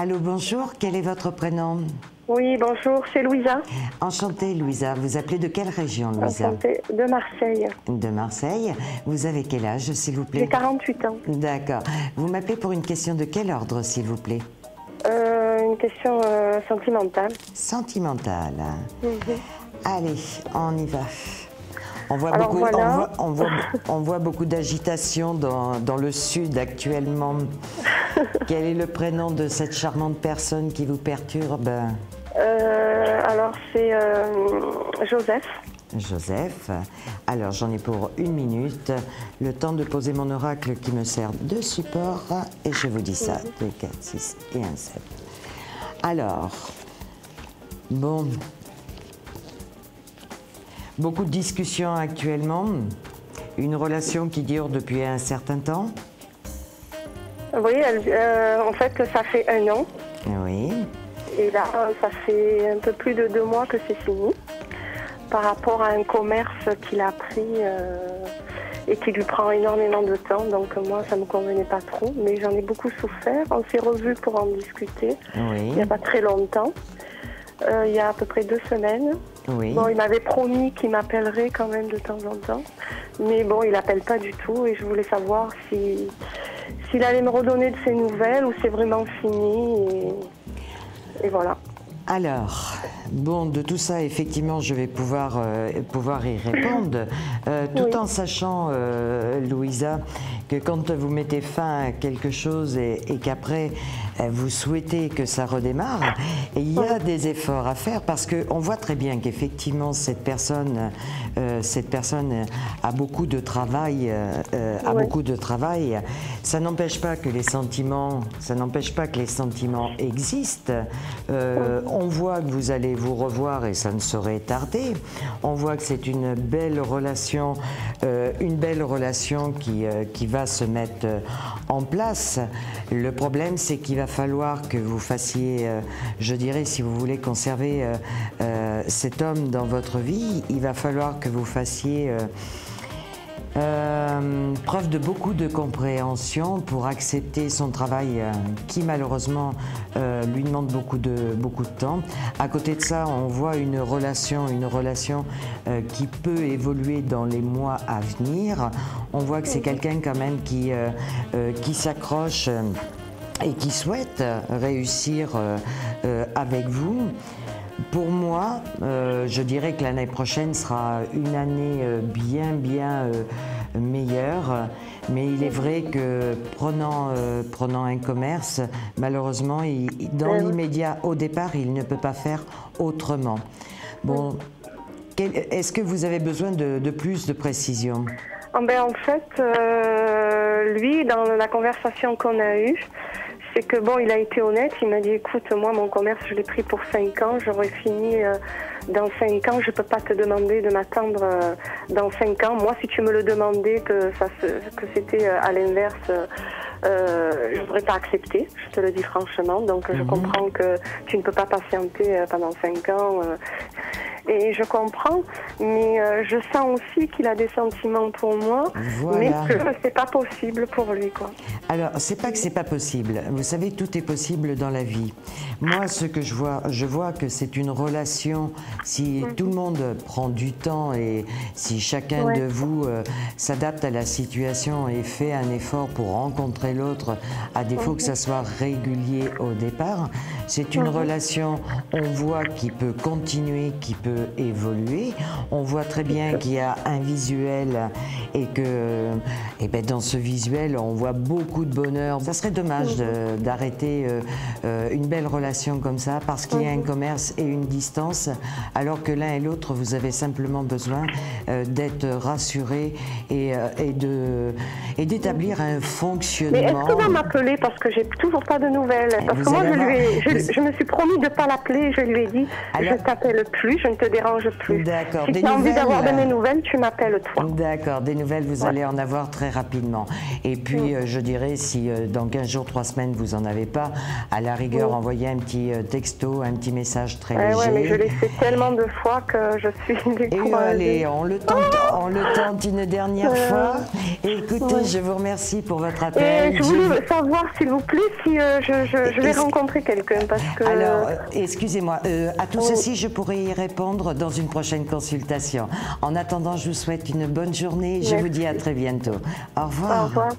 Allô, bonjour, quel est votre prénom? Oui, bonjour, c'est Louisa. Enchantée, Louisa. Vous appelez de quelle région, Louisa? Enchantée, de Marseille. De Marseille. Vous avez quel âge, s'il vous plaît? J'ai 48 ans. D'accord. Vous m'appelez pour une question de quel ordre, s'il vous plaît? Euh, une question euh, sentimentale. Sentimentale. Mhm. Allez, on y va. On voit, Alors, beaucoup, voilà. on voit, on voit- on voit beaucoup d'agitation dans, dans le sud actuellement. Quel est le prénom de cette charmante personne qui vous perturbe? Euh, alors, c'est euh, Joseph. Joseph. Alors j'en ai pour une minute, le temps de poser mon oracle qui me sert de support et je vous dis ça, 2, 4, 6 et 1, 7. Alors, bon, beaucoup de discussions actuellement, une relation qui dure depuis un certain temps, Oui, elle- euh, en fait, ça fait un an. oui, Et là, ça fait un peu plus de deux mois que c'est fini. Par rapport à un commerce qu'il a pris euh, et qui lui prend énormément de temps. Donc, moi, ça ne me convenait pas trop. Mais j'en ai beaucoup souffert. On s'est revus pour en discuter. oui, il n'y a pas très longtemps, Euh, il y a à peu près deux semaines. oui. Bon, il m'avait promis qu'il m'appellerait quand même de temps en temps, mais bon, il appelle pas du tout et je voulais savoir si s'il allait me redonner de ses nouvelles ou c'est vraiment fini et, et voilà. Alors, bon, de tout ça, effectivement, je vais pouvoir, euh, pouvoir y répondre, euh, tout Oui. en sachant, euh, Louisa, que quand vous mettez fin à quelque chose et, et qu'après vous souhaitez que ça redémarre, il des efforts à faire parce qu'on voit très bien qu'effectivement cette personne, euh, cette personne a beaucoup de travail, euh, euh, a Ouais. beaucoup de travail. Ça n'empêche pas que les sentiments, ça n'empêche pas que les sentiments existent. Euh, on voit que vous allez vous revoir et ça ne saurait tarder. On voit que c'est une belle relation, une belle relation qui, qui va se mettre en place. Le problème, c'est qu'il va falloir que vous fassiez, je dirais, si vous voulez conserver euh, euh, cet homme dans votre vie, il va falloir que vous fassiez euh, preuve de beaucoup de compréhension pour accepter son travail euh, qui malheureusement euh, lui demande beaucoup de, beaucoup de temps. À côté de ça, on voit une relation, une relation qui peut évoluer dans les mois à venir. On voit que c'est quelqu'un quand même qui, qui s'accroche et qui souhaite euh, réussir euh, euh, avec vous. Pour moi, je dirais que l'année prochaine sera une année bien, bien meilleure. Mais il est vrai que prenant, euh, prenant un commerce, malheureusement, il- dans ouais. l'immédiat, au départ, il ne peut pas faire autrement. Bon, est-ce que vous avez besoin de, de plus de précision? Ah ben, en fait, euh, lui, dans la conversation qu'on a eue, c'est que bon, il a été honnête. Il m'a dit, écoute, moi, mon commerce, je l'ai pris pour 5 ans. J'aurais fini euh, dans 5 ans. Je peux pas te demander de m'attendre euh, dans 5 ans. Moi, si tu me le demandais que ça, se- que c'était euh, à l'inverse. euh, je voudrais pas accepter, je te le dis franchement. Donc je comprends que tu ne peux pas patienter pendant 5 ans. Et je comprends, mais euh, je sens aussi qu'il a des sentiments pour moi, Voilà. mais que c'est pas possible pour lui, quoi. Alors, c'est pas que c'est pas possible. Vous savez, tout est possible dans la vie. Moi, ce que je vois, je vois que c'est une relation. Si tout le monde prend du temps et si chacun Ouais. de vous euh, s'adapte à la situation et fait un effort pour rencontrer l'autre, à défaut que ça soit régulier au départ, c'est une relation. On voit qui peut continuer, qui peut évoluer. On voit très bien qu'il y a un visuel et que, et ben dans ce visuel, on voit beaucoup de bonheur. Ça serait dommage d'arrêter euh, euh, une belle relation comme ça parce qu'il y a un commerce et une distance, alors que l'un et l'autre, vous avez simplement besoin euh, d'être rassurés et, et d'établir un Mais est-ce fonctionnement. qu'il va m'appeler parce que j'ai toujours pas de nouvelles? Parce Vous que moi, je, lui ai- je, me suis promis de pas l'appeler. Je lui ai dit, Alors- je t'appelle plus, je ne te te dérange plus. D'accord. Si tu as envie d'avoir de euh, mes nouvelles, tu m'appelles toi. D'accord, des nouvelles, vous Ouais. allez en avoir très rapidement. Et puis, Mm. euh, je dirais, si euh, dans 15 jours, 3 semaines, vous en avez pas, à la rigueur, Mm. envoyez un petit euh, texto, un petit message très léger. ouais, mais je l'ai fait tellement de fois que je suis Et découragée. allez, on le tente, on le tente une dernière Euh, fois. Et écoutez, je vous remercie pour votre Et appel. je Je- voulais savoir, s'il vous plaît, si euh, je, je, je vais rencontrer quelqu'un parce que. Alors, euh, excusez-moi, euh, à tout Oh. ceci, je pourrais y répondre dans une prochaine consultation. En attendant, je vous souhaite une bonne journée. Je vous dis à très bientôt. Au revoir. Au revoir.